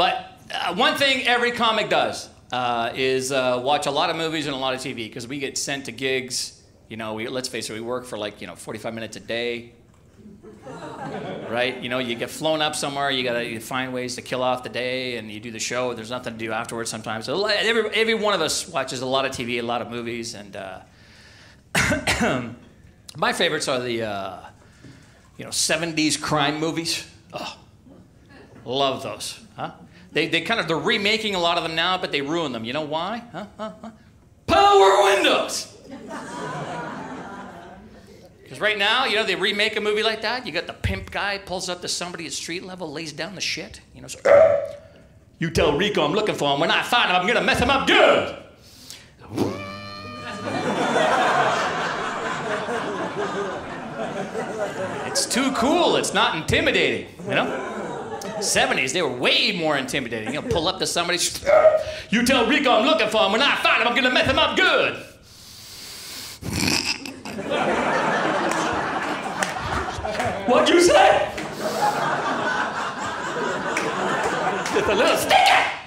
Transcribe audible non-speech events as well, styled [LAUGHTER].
But uh, one thing every comic does uh, is uh, watch a lot of movies and a lot of TV because we get sent to gigs. You know, we, let's face it, we work for like you know 45 minutes a day. right? You know, you get flown up somewhere, you gotta you find ways to kill off the day, and you do the show. There's nothing to do afterwards sometimes. So every, every one of us watches a lot of TV, a lot of movies, and uh, [COUGHS] my favorites are the uh, you know 70s crime movies. Oh, love those. Huh? They, they kind of they're remaking a lot of them now, but they ruin them. You know why? Huh? Huh? Huh? Power windows. [LAUGHS] Because right now, you know, they remake a movie like that. You got the pimp guy pulls up to somebody at street level, lays down the shit. You know, so, [COUGHS] you tell Rico I'm looking for him. When I find him, I'm gonna mess him up good. [LAUGHS] it's too cool. It's not intimidating. You know. 70s, they were way more intimidating. You know, pull up to somebody, [LAUGHS] you tell Rico I'm looking for him. When I find him, I'm gonna mess him up good. [LAUGHS] What'd you say? [LAUGHS] Just a little.